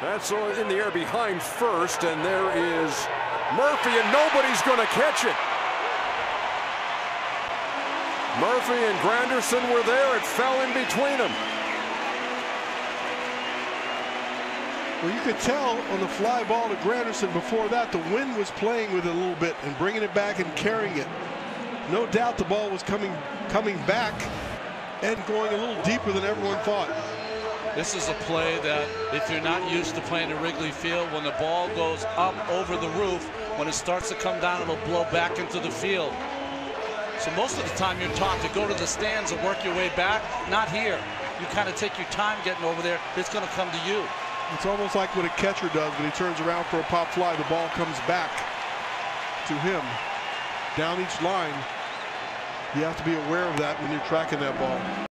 That's in the air behind first, and there is Murphy, and nobody's going to catch it. Murphy and Granderson were there. It fell in between them. Well, you could tell on the fly ball to Granderson before that, the wind was playing with it a little bit and bringing it back and carrying it. No doubt the ball was coming coming back and going a little deeper than everyone thought. This is a play that if you're not used to playing at Wrigley Field, when the ball goes up over the roof, when it starts to come down, it'll blow back into the field. So most of the time you're taught to go to the stands and work your way back. Not here. You kind of take your time getting over there. It's going to come to you. It's almost like what a catcher does when he turns around for a pop fly. The ball comes back to him down each line. You have to be aware of that when you're tracking that ball.